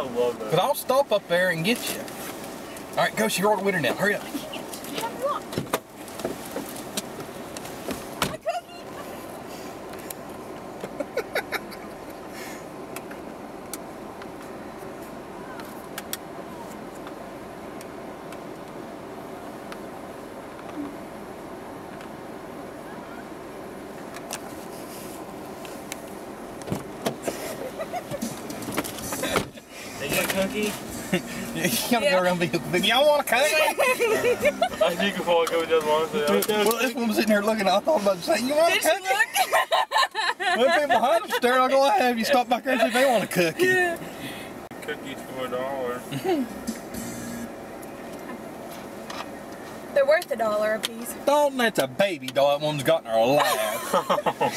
Love But. I'll stop up there and get you. All right, go. She rolled the winner now. Hurry up. A cookie? You gotta go around and be, y'all want a cookie? I think before I go just want to say, well, this one was sitting here looking. I thought about saying, you want a Did she cookie? look? People behind them staring, I'll go have you stop back there and see if they want a cookie. cookies for a dollar. They're worth a dollar a piece. Dalton, that's a baby doll. That one's got her lap.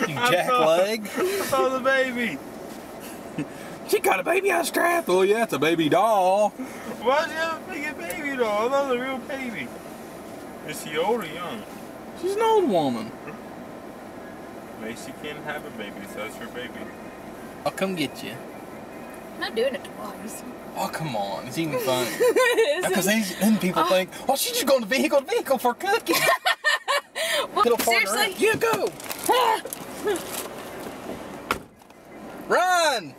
you jack leg. I saw the baby. She got a baby on a strap. Oh yeah, it's a baby doll. Why do you have a big baby doll? I thought it was a real baby. Is she old or young? She's an old woman. Maybe she can't have a baby, so that's her baby. I'll come get you. I'm not doing it twice. Oh come on, it's even funny. Because then people oh. think, oh, she's just going to vehicle to vehicle for a cookie. What? Little partner. Seriously? Yeah, go. Run.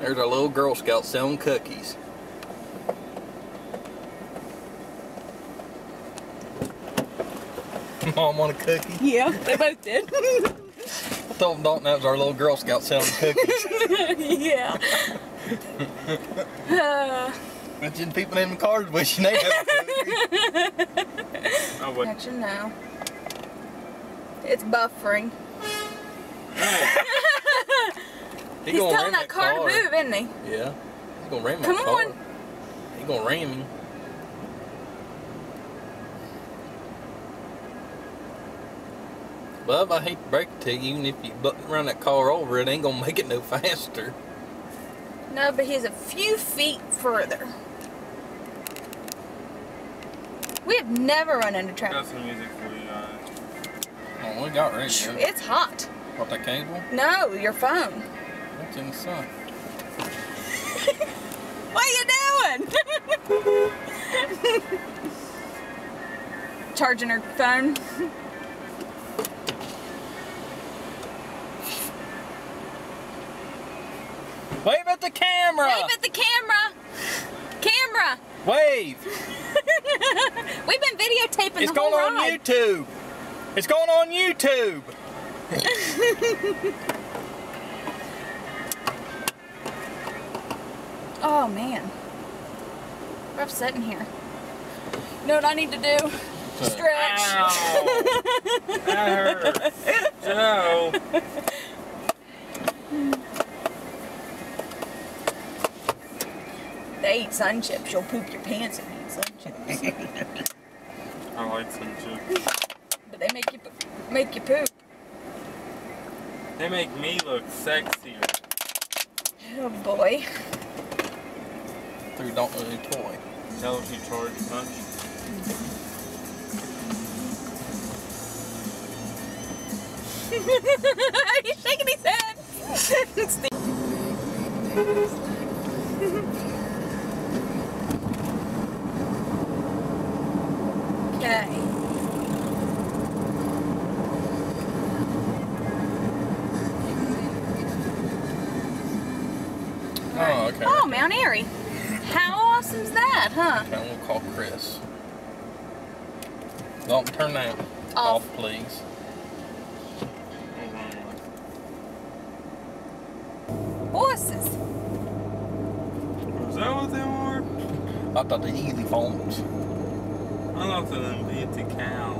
There's our little Girl Scout selling cookies. Mom want a cookie? Yeah, they both did. I told Dalton that was our little Girl Scout selling cookies. yeah. Uh, Mention people in the cars wishing they had a cookie. Oh, what? actually, no. It's buffering. He He's gonna telling ram that car, to move, isn't he? Yeah. He's gonna ram Come that car. on. He gonna ram me. Bub, I hate to break it to you, even if you run that car over, it ain't gonna make it no faster. No, but he's a few feet further. We have never run into traffic. Got some music for you guys. Oh, we got radio. It's hot. What, that cable? No, your phone. In the sun? What are you doing? Charging her phone. Wave at the camera! Wave at the camera. Camera. Wave! We've been videotaping It's the whole going on. YouTube! It's going on YouTube! man. Rough sitting here. You know what I need to do? Stretch. Ow! Joe. They eat sun chips. You'll poop your pants if you eat sun chips. I like some chips. but they make you make you poop. They make me look sexier. Oh boy. Through don't really toy. Tell if you charge much. He's shaking his head. okay. Oh, okay. Oh, Mount Airy. How awesome's that, huh? Okay, we'll call Chris. Don't turn that Off. off, please. Horses. Is that what they were? I thought they easy phones. I thought they were empty cows.